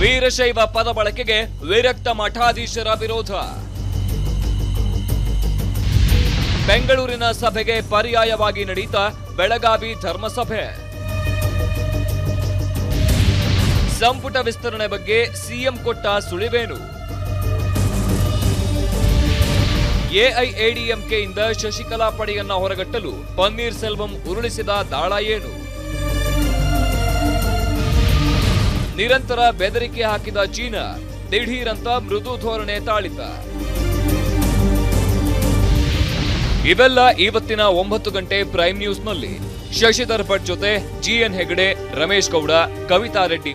ವೀರಶೈವ ಪದ ಬಳಕೆಗೆ ವಿರಕ್ತ ಮಠಾಧೀಶರ ವಿರೋಧ. ಬೆಂಗಳೂರಿನ ಸಭೆಗೆ ಪರ್ಯಾಯವಾಗಿ ನಡೆಯಿತ ಬೆಳಗಾವಿ ಧರ್ಮಸಭೆ. ಸಂಪುಟ ವಿಸ್ತರಣೆ ಬಗ್ಗೆ ಸಿಎಂ ಕೊಟ್ಟ ಸುಳಿವೇನು? ಎಐಎಡಿಎಂಕೆಯಿಂದ ಶಶಿಕಲಾ ಪಡೆಯನ್ನ ಹೊರಗಟ್ಟಲು ಪನ್ನೀರ್ ಸೆಲ್ವಂ ಉರುಳಿಸಿದ ದಾಳ ಏನು? ನಿರಂತರ ಬೆದರಿಕೆ ಹಾಕಿದ ಚೀನಾ ದಿಢೀರಂತ ಮೃದು ಧೋರಣೆ ತಾಳಿತ ಇವೆಲ್ಲ ಇವತ್ತಿನ ಒಂಬತ್ತು ಗಂಟೆ ಪ್ರೈಮ್ ನ್ಯೂಸ್ನಲ್ಲಿ ಶಶಿಧರ್ ಭಟ್ ಜೊತೆ ಜಿಎನ್ ಹೆಗಡೆ, ರಮೇಶ್ ಗೌಡ, ಕವಿತಾ ರೆಡ್ಡಿ.